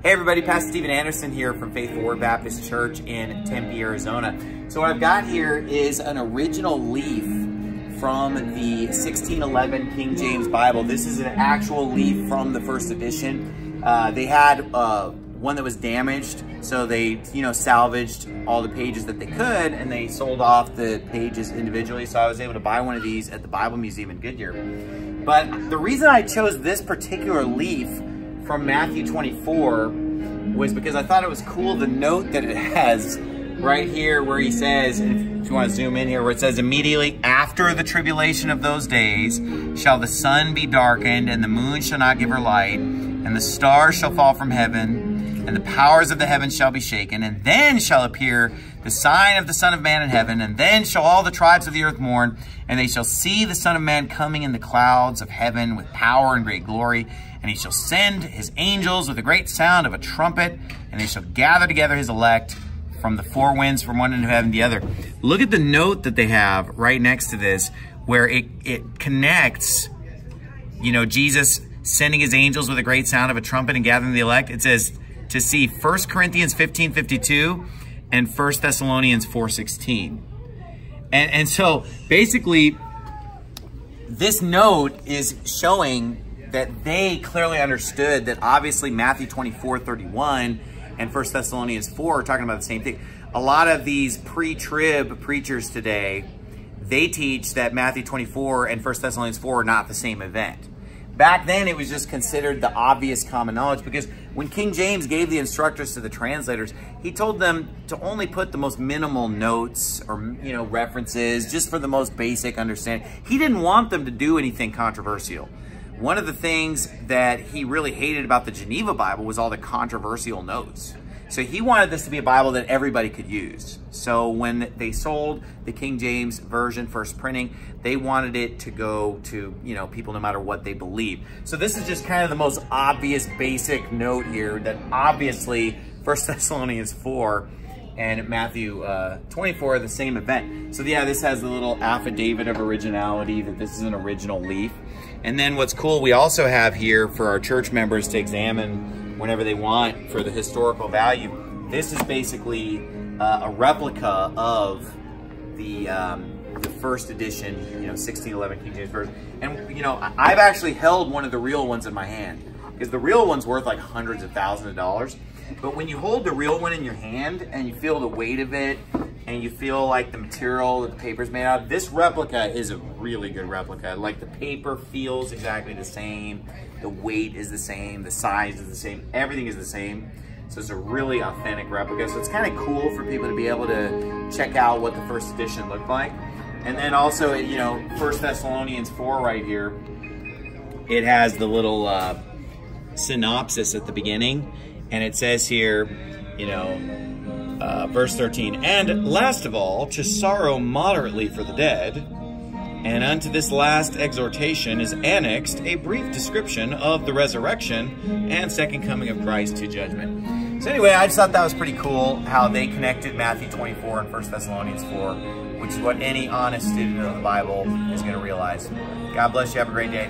Hey everybody, Pastor Steven Anderson here from Faithful Word Baptist Church in Tempe, Arizona. So what I've got here is an original leaf from the 1611 King James Bible. This is an actual leaf from the first edition. Uh, they had uh, one that was damaged, so they, you know, salvaged all the pages that they could, and they sold off the pages individually. So I was able to buy one of these at the Bible Museum in Goodyear. But the reason I chose this particular leaf from Matthew 24 was because I thought it was cool the note that it has right here where he says, if you want to zoom in here, where it says, immediately after the tribulation of those days shall the sun be darkened and the moon shall not give her light and the stars shall fall from heaven and the powers of the heavens shall be shaken and then shall appear the sign of the Son of Man in heaven and then shall all the tribes of the earth mourn and they shall see the Son of Man coming in the clouds of heaven with power and great glory and he shall send his angels with a great sound of a trumpet, and they shall gather together his elect from the four winds from one end of heaven to the other. Look at the note that they have right next to this, where it, it connects, you know, Jesus sending his angels with a great sound of a trumpet and gathering the elect. It says to see 1 Corinthians 15, 52 and 1 Thessalonians 4, 16. And, and so basically, this note is showing that they clearly understood that obviously Matthew 24, 31 and 1 Thessalonians 4 are talking about the same thing. A lot of these pre-trib preachers today, they teach that Matthew 24 and 1 Thessalonians 4 are not the same event. Back then, it was just considered the obvious common knowledge because when King James gave the instructors to the translators, he told them to only put the most minimal notes or, you know, references just for the most basic understanding. He didn't want them to do anything controversial. One of the things that he really hated about the Geneva Bible was all the controversial notes. So he wanted this to be a Bible that everybody could use. So when they sold the King James Version first printing, they wanted it to go to, you know, people no matter what they believe. So this is just kind of the most obvious basic note here that obviously First Thessalonians 4 and Matthew uh, 24 are the same event. So yeah, this has the little affidavit of originality that this is an original leaf. And then what's cool, we also have here for our church members to examine whenever they want for the historical value. This is basically uh, a replica of the um, the first edition, you know, 1611 King James Version. And, you know, I've actually held one of the real ones in my hand because the real one's worth like hundreds of thousands of dollars. But when you hold the real one in your hand and you feel the weight of it and you feel like the material that the paper's made out of, this replica is a really good replica. Like the paper feels exactly the same, the weight is the same, the size is the same, everything is the same. So it's a really authentic replica. So it's kind of cool for people to be able to check out what the first edition looked like. And then also, you know, First Thessalonians 4 right here, it has the little uh, synopsis at the beginning and it says here, you know, uh, verse 13, And last of all, to sorrow moderately for the dead, and unto this last exhortation is annexed a brief description of the resurrection and second coming of Christ to judgment. So anyway, I just thought that was pretty cool how they connected Matthew 24 and 1 Thessalonians 4, which is what any honest student of the Bible is going to realize. God bless you. Have a great day.